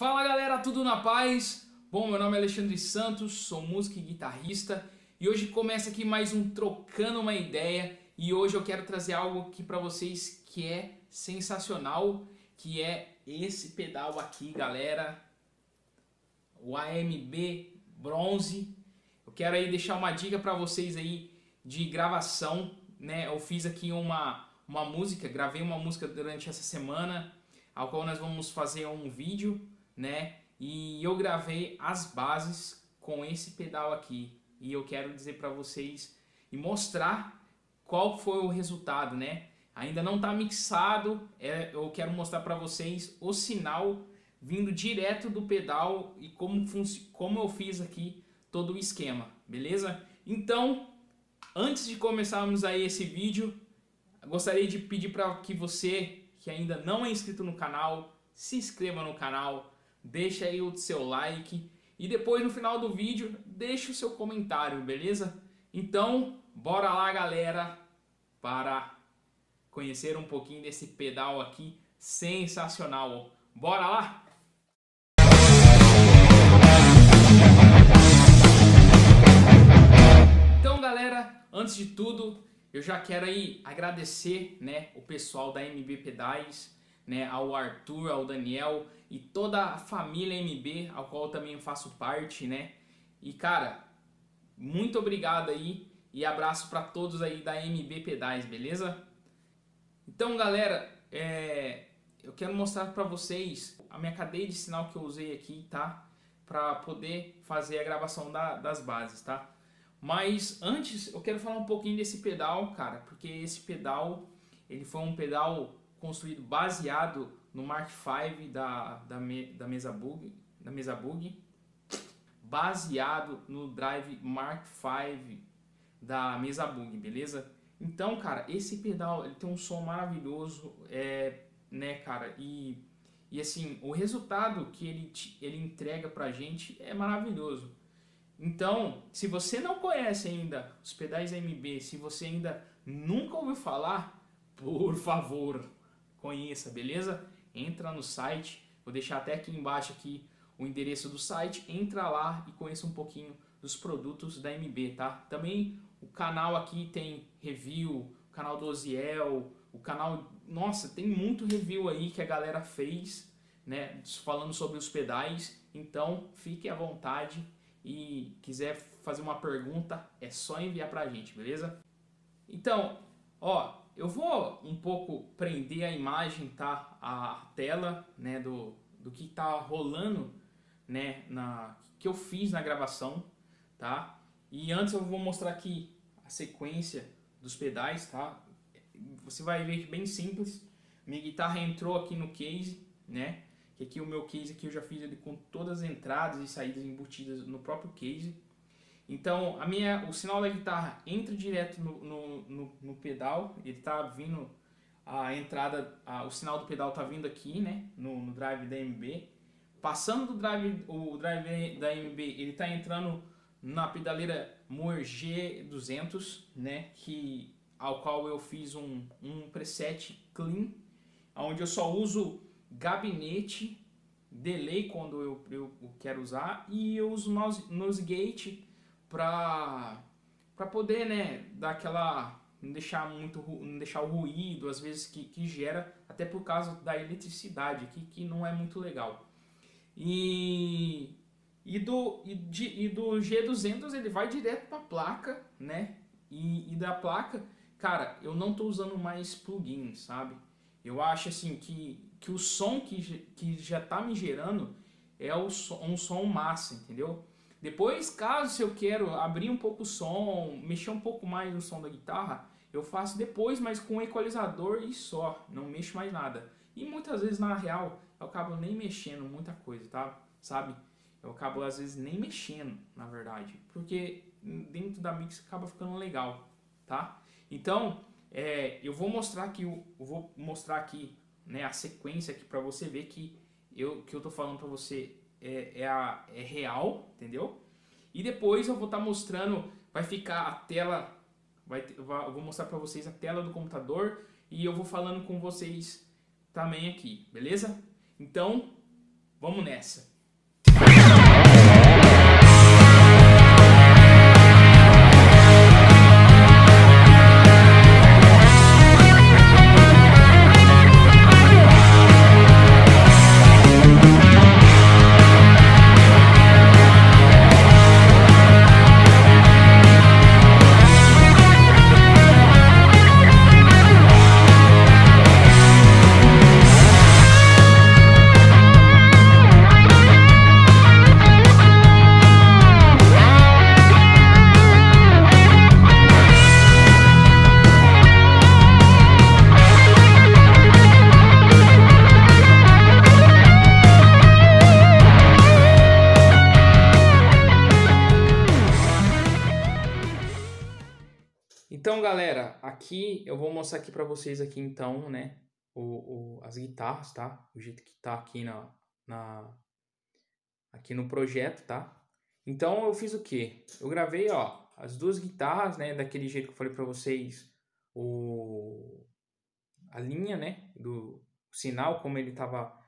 Fala galera, tudo na paz? Bom, meu nome é Alexandre Santos, sou músico e guitarrista e hoje começa aqui mais um Trocando uma Ideia e hoje eu quero trazer algo aqui para vocês que é sensacional, que é esse pedal aqui, galera, o AMB Bronze. Eu quero aí deixar uma dica para vocês aí de gravação, né? Eu fiz aqui uma uma música, gravei uma música durante essa semana, ao qual nós vamos fazer um vídeo, né? E eu gravei as bases com esse pedal aqui. E eu quero dizer para vocês e mostrar qual foi o resultado, né? Ainda não está mixado, é, eu quero mostrar para vocês o sinal vindo direto do pedal e como, como eu fiz aqui todo o esquema, beleza? Então, antes de começarmos aí esse vídeo, gostaria de pedir para que você que ainda não é inscrito no canal, se inscreva no canal, deixa aí o seu like e depois no final do vídeo deixa o seu comentário, beleza? Então, bora lá galera para conhecer um pouquinho desse pedal aqui sensacional. Bora lá? Então galera, antes de tudo, eu já quero aí agradecer, né, o pessoal da MB Pedais, né, ao Arthur, ao Daniel e toda a família MB, ao qual também faço parte, né? E cara, muito obrigado aí e abraço para todos aí da MB Pedais, beleza? Então, galera, é, eu quero mostrar para vocês a minha cadeia de sinal que eu usei aqui, tá? Para poder fazer a gravação da, das bases, tá? Mas antes eu quero falar um pouquinho desse pedal, cara, porque esse pedal ele foi um pedal construído baseado no Mark V da, da, me, da mesa bug, da mesa bug, baseado no drive Mark V da mesa bug, beleza? Então, cara, esse pedal ele tem um som maravilhoso, é, né, cara? E, e assim, o resultado que ele, ele entrega pra gente é maravilhoso. Então, se você não conhece ainda os pedais MB, se você ainda nunca ouviu falar, por favor, conheça, beleza? Entra no site, vou deixar até aqui embaixo aqui o endereço do site, entra lá e conheça um pouquinho dos produtos da MB, tá? Também o canal aqui tem review, o canal do Oziel, o canal, nossa, tem muito review aí que a galera fez, né, falando sobre os pedais, então fique à vontade e quiser fazer uma pergunta, é só enviar pra gente, beleza? Então, ó, eu vou um pouco prender a imagem, tá? A tela, né, do, do que tá rolando, né, na que eu fiz na gravação, tá? E antes eu vou mostrar aqui a sequência dos pedais, tá? Você vai ver que bem simples. Minha guitarra entrou aqui no case, né? que aqui o meu case aqui eu já fiz ele com todas as entradas e saídas embutidas no próprio case. Então a minha, o sinal da guitarra entra direto no, no, no, no pedal, ele está vindo, a entrada, a, o sinal do pedal está vindo aqui né, no, no drive da MB. Passando do drive, o drive da MB, ele está entrando na pedaleira Moore G200, né, que, ao qual eu fiz um, um preset clean, onde eu só uso gabinete, delay quando eu, eu, quero usar e eu uso nose, nose gate para para poder, né, dar aquela não deixar muito não deixar o ruído às vezes que, que gera até por causa da eletricidade que, que não é muito legal. E e do e, de, e do G200 ele vai direto para a placa né? E, e da placa cara eu não tô usando mais plugins sabe? Eu acho assim que que o som que, que já está me gerando é o um som massa, entendeu? Depois, caso eu quero abrir um pouco o som, mexer um pouco mais no som da guitarra, eu faço depois, mas com equalizador e só, não mexo mais nada. E muitas vezes, na real, eu acabo nem mexendo muita coisa, tá? Sabe? Eu acabo às vezes nem mexendo, na verdade, porque dentro da mix acaba ficando legal, tá? Então, é, eu vou mostrar aqui, eu vou mostrar aqui né, a sequência aqui para você ver que eu que eu tô falando para você é, é, a, é real, entendeu? E depois eu vou estar tá mostrando, vai ficar a tela, vai, eu vou mostrar para vocês a tela do computador e eu vou falando com vocês também aqui, beleza? Então, Vamos nessa. Aqui eu vou mostrar aqui para vocês aqui então, né, o, o, as guitarras, tá? O jeito que tá aqui na, na aqui no projeto, tá? Então eu fiz o que? Eu gravei, ó, as duas guitarras, né, daquele jeito que eu falei para vocês, o a linha, né, do sinal como ele tava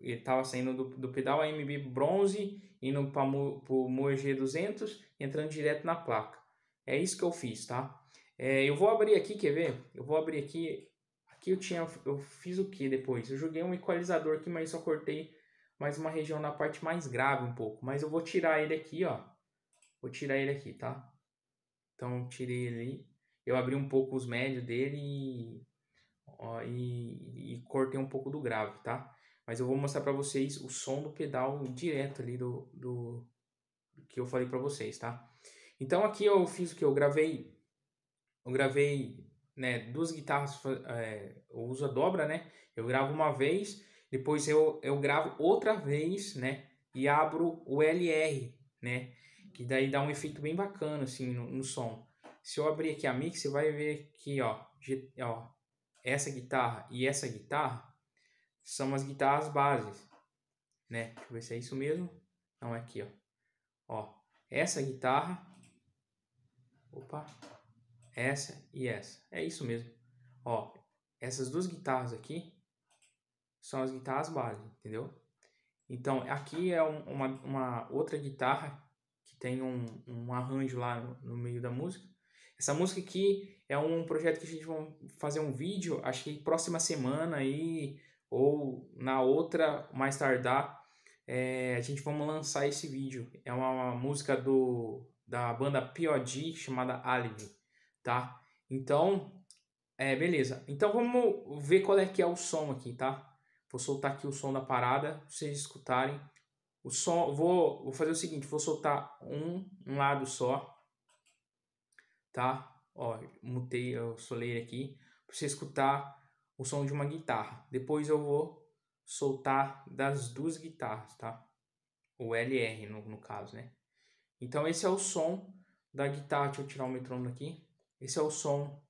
ele tava saindo do, do pedal AMB bronze indo para o Moog G200, entrando direto na placa. É isso que eu fiz, tá? É, eu vou abrir aqui, quer ver? Eu vou abrir aqui. Aqui eu tinha, eu fiz o que depois? Eu joguei um equalizador aqui, mas só cortei mais uma região na parte mais grave um pouco. Mas eu vou tirar ele aqui, ó. Vou tirar ele aqui, tá? Então tirei ele. Eu abri um pouco os médios dele e, ó, e, e cortei um pouco do grave, tá? Mas eu vou mostrar para vocês o som do pedal direto ali do, do, que eu falei para vocês, tá? Então aqui eu fiz o que? Eu gravei eu gravei né, duas guitarras, é, eu uso a dobra, né? Eu gravo uma vez, depois eu, eu gravo outra vez, né? E abro o LR, né? Que daí dá um efeito bem bacana, assim, no, no som. Se eu abrir aqui a mix, você vai ver que, ó, ó, essa guitarra e essa guitarra são as guitarras bases, né? Deixa eu ver se é isso mesmo. Não, é aqui, ó. Ó, essa guitarra... Opa, essa e essa. É isso mesmo. Ó, essas duas guitarras aqui são as guitarras base, entendeu? Então, aqui é um, uma, uma outra guitarra que tem um, um arranjo lá no, no, meio da música. Essa música aqui é um projeto que a gente vai fazer um vídeo, acho que próxima semana aí, ou na outra, mais tardar, é, a gente vamos lançar esse vídeo. É uma, uma música do, da banda POD chamada Alibi tá? Então, é, beleza. Então vamos ver qual é que é o som aqui, tá? Vou soltar aqui o som da parada, pra vocês escutarem. O som, vou, vou fazer o seguinte, vou soltar um, um lado só, tá? Ó, mutei o soleiro aqui, pra você escutar o som de uma guitarra. Depois eu vou soltar das duas guitarras, tá? O LR no, no caso, né? Então esse é o som da guitarra. Deixa eu tirar o metrônomo aqui. Esse é o som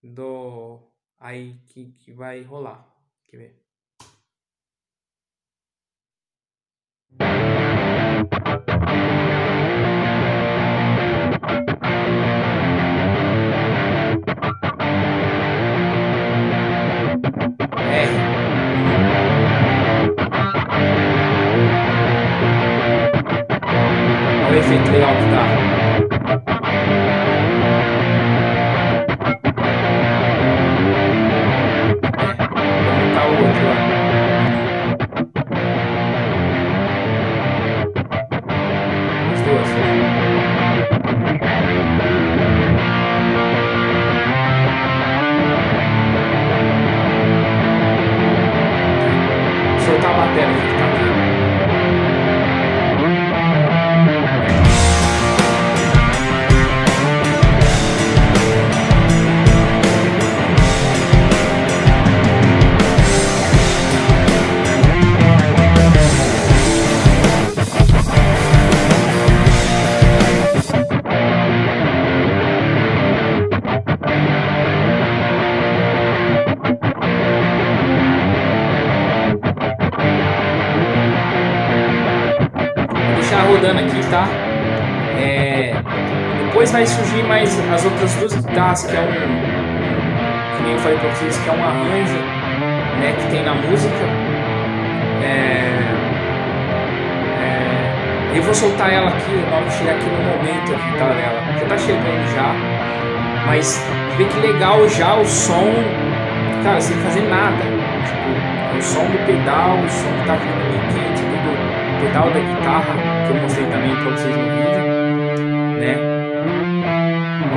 do aí que, que vai rolar. Quer ver? Olha o efeito legal que tá. Depois vai surgir mais as outras duas guitarras, que é um. Que nem eu falei pra vocês, que é um arranjo né, que tem na música. É... Eu vou soltar ela aqui, vamos chegar aqui no momento aqui, tá, dela. Já tá chegando já. Mas vê que legal já o som, cara, sem fazer nada. Tipo, o som do pedal, o som que tá vindo meio quente, do pedal da guitarra, que eu mostrei também pra vocês no vídeo, né?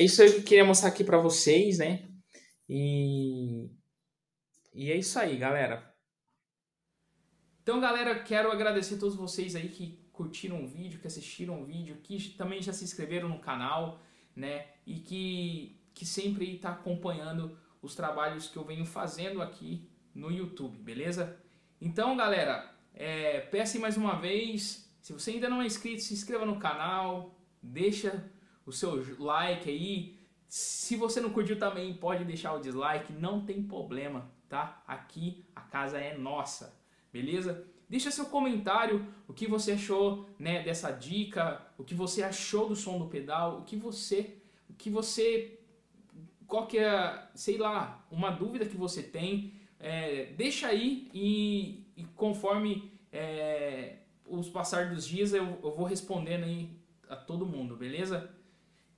é isso aí que eu queria mostrar aqui para vocês, né? E, e é isso aí, galera. Então, galera, quero agradecer a todos vocês aí que curtiram o vídeo, que assistiram o vídeo, que também já se inscreveram no canal, né? E que, que sempre está acompanhando os trabalhos que eu venho fazendo aqui no YouTube, beleza? Então, galera, é, peço mais uma vez, se você ainda não é inscrito, se inscreva no canal, deixa o seu like aí. Se você não curtiu também, pode deixar o dislike, não tem problema, tá? Aqui a casa é nossa, beleza? Deixa seu comentário, o que você achou, né, dessa dica, o que você achou do som do pedal, o que você, o que você, qual que é, sei lá, uma dúvida que você tem, é, deixa aí e, e conforme é, os passar dos dias eu, eu vou respondendo aí a todo mundo, beleza?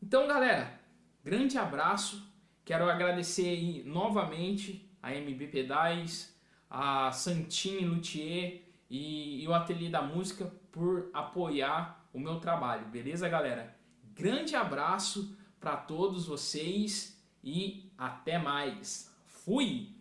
Então, galera, grande abraço. Quero agradecer novamente a MB Pedais, a Santini Luthier e, e o Ateliê da Música por apoiar o meu trabalho, beleza, galera? Grande abraço para todos vocês e até mais. Fui!